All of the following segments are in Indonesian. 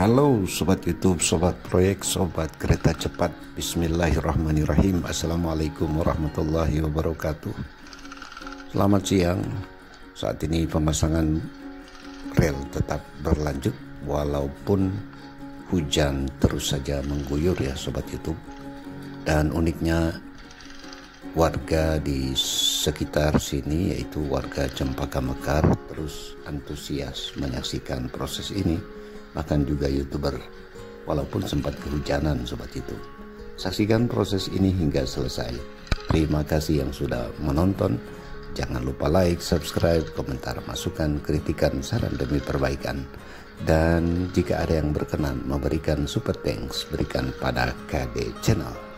Halo Sobat Youtube, Sobat Proyek, Sobat Kereta Cepat. Bismillahirrahmanirrahim. Assalamualaikum warahmatullahi wabarakatuh. Selamat siang. Saat ini pemasangan rel tetap berlanjut Walaupun hujan terus saja mengguyur ya Sobat Youtube. Dan uniknya warga di sekitar sini yaitu warga Cempaka Mekar terus antusias menyaksikan proses ini bahkan juga youtuber. Walaupun sempat kehujanan sobat itu. Saksikan proses ini hingga selesai. Terima kasih yang sudah menonton. Jangan lupa like subscribe komentar masukan kritikan saran demi perbaikan. Dan jika ada yang berkenan memberikan super thanks berikan pada KD channel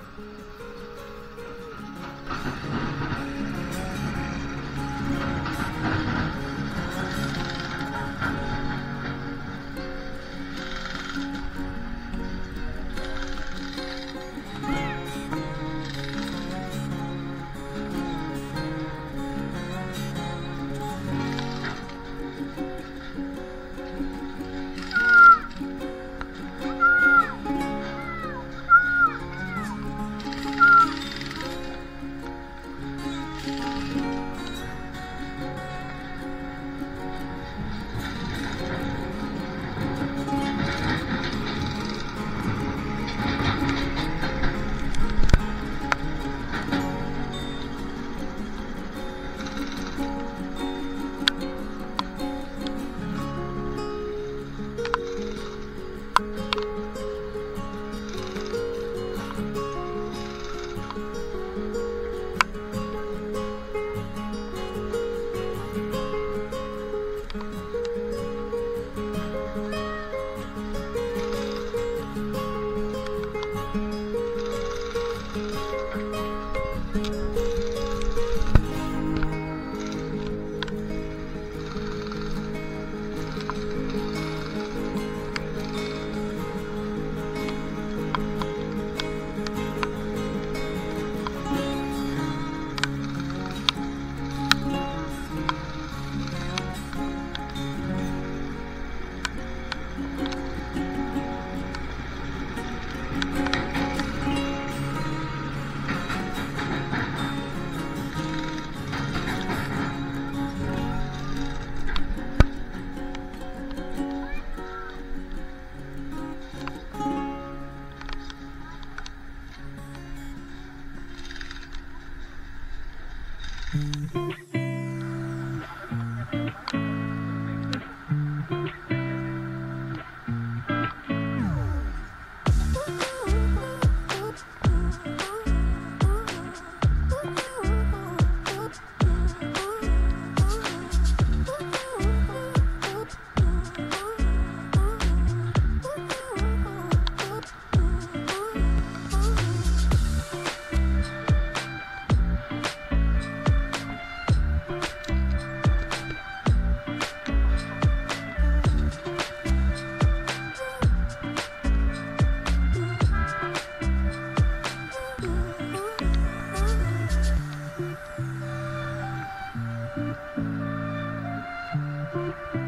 Thank you.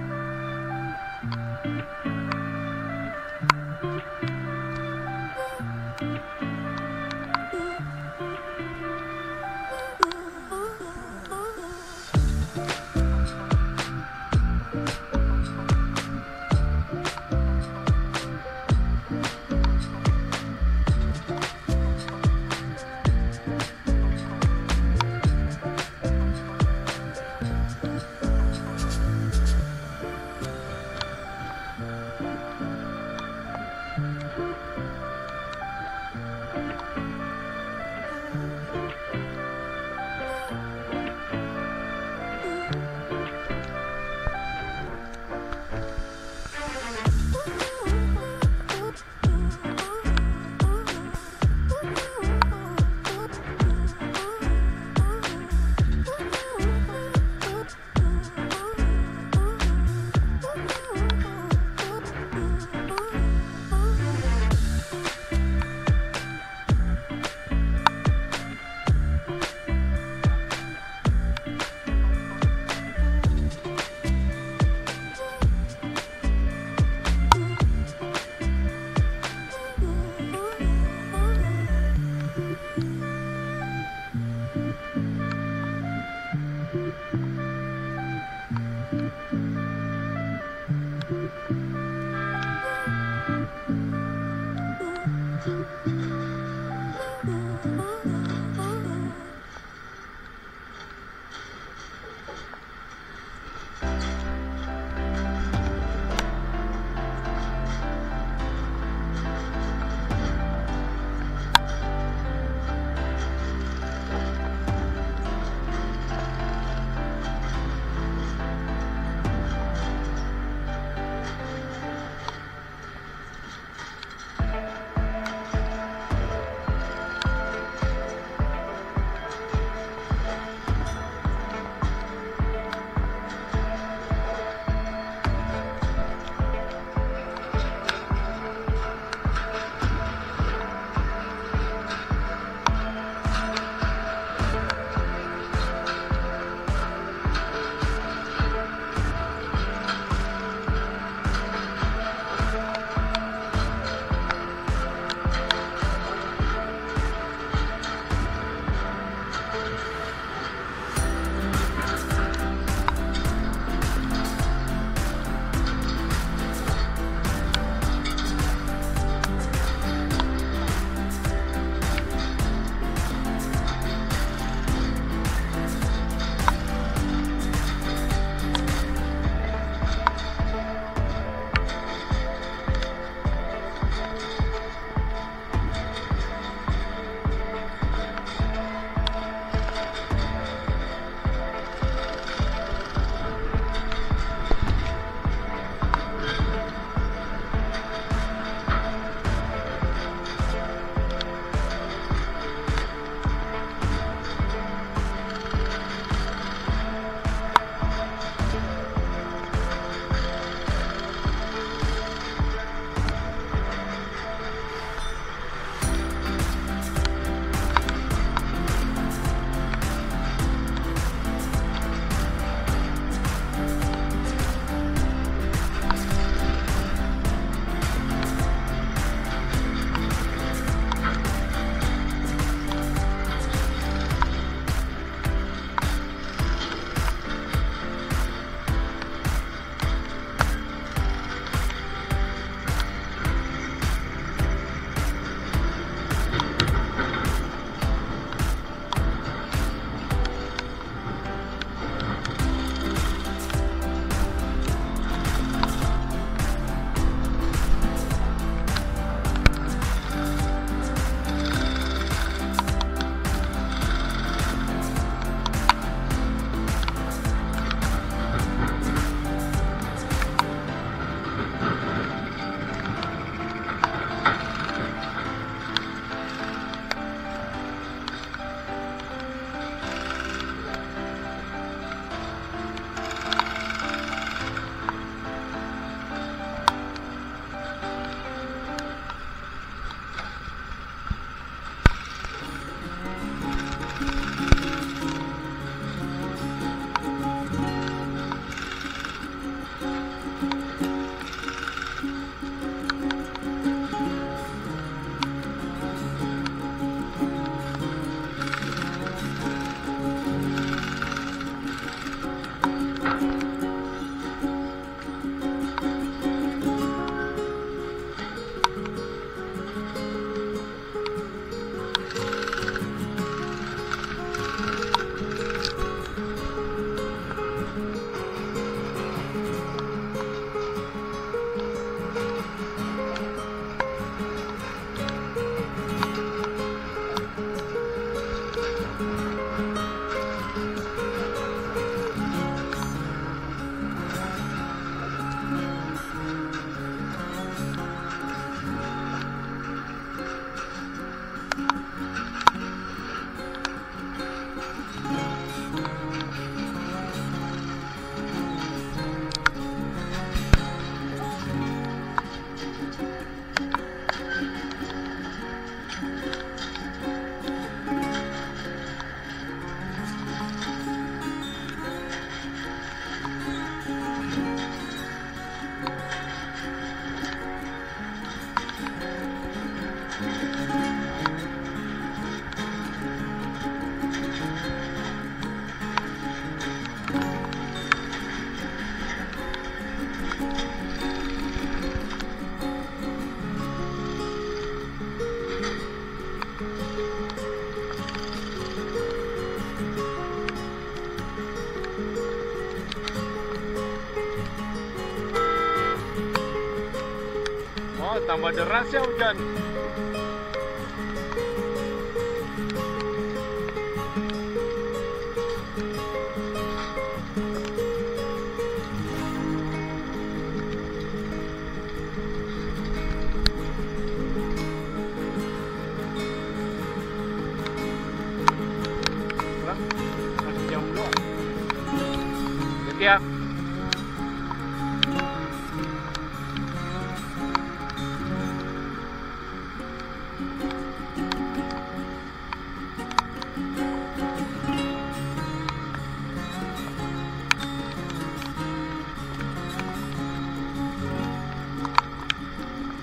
Tambah deras ya hujan.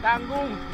弹弓。